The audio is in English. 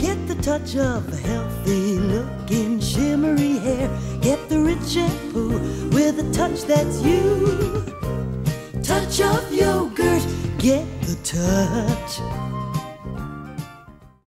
Get the touch of a healthy looking shimmery hair. Get the rich shampoo with a touch that's you. Touch of yogurt, get the touch.